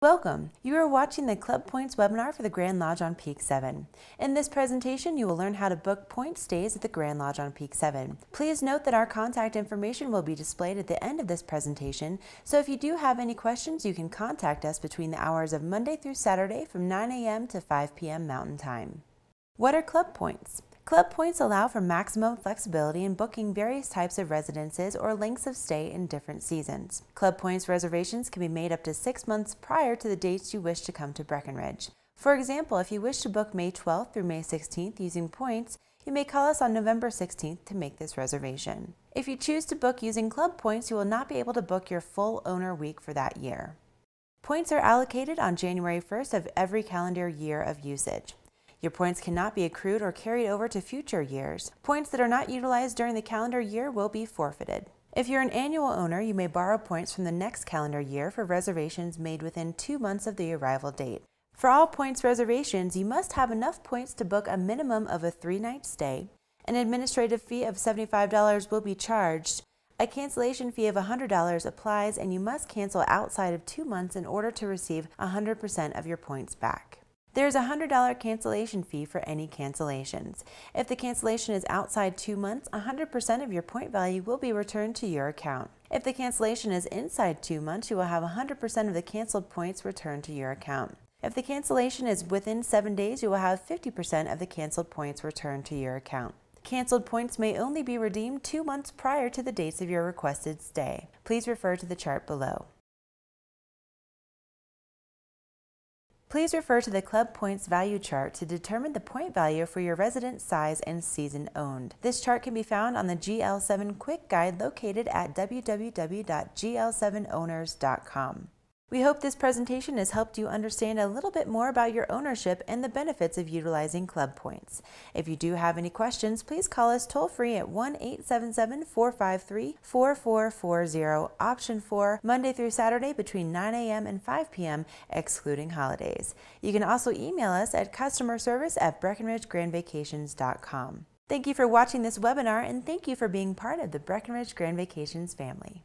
Welcome! You are watching the Club Points webinar for the Grand Lodge on Peak 7. In this presentation, you will learn how to book point stays at the Grand Lodge on Peak 7. Please note that our contact information will be displayed at the end of this presentation, so if you do have any questions, you can contact us between the hours of Monday through Saturday from 9 a.m. to 5 p.m. Mountain Time. What are Club Points? Club points allow for maximum flexibility in booking various types of residences or lengths of stay in different seasons. Club points reservations can be made up to six months prior to the dates you wish to come to Breckenridge. For example, if you wish to book May 12th through May 16th using points, you may call us on November 16th to make this reservation. If you choose to book using club points, you will not be able to book your full owner week for that year. Points are allocated on January 1st of every calendar year of usage. Your points cannot be accrued or carried over to future years. Points that are not utilized during the calendar year will be forfeited. If you're an annual owner, you may borrow points from the next calendar year for reservations made within two months of the arrival date. For all points reservations, you must have enough points to book a minimum of a three night stay. An administrative fee of $75 will be charged. A cancellation fee of $100 applies, and you must cancel outside of two months in order to receive 100% of your points back. There's a $100 cancellation fee for any cancellations. If the cancellation is outside two months, 100% of your point value will be returned to your account. If the cancellation is inside two months, you will have 100% of the canceled points returned to your account. If the cancellation is within seven days, you will have 50% of the canceled points returned to your account. Canceled points may only be redeemed two months prior to the dates of your requested stay. Please refer to the chart below. Please refer to the Club Points Value Chart to determine the point value for your residence size and season owned. This chart can be found on the GL7 Quick Guide located at www.gl7owners.com. We hope this presentation has helped you understand a little bit more about your ownership and the benefits of utilizing club points. If you do have any questions, please call us toll free at 1 877 453 4440, option 4, Monday through Saturday between 9 a.m. and 5 p.m., excluding holidays. You can also email us at customer service at BreckenridgeGrandVacations.com. Thank you for watching this webinar and thank you for being part of the Breckenridge Grand Vacations family.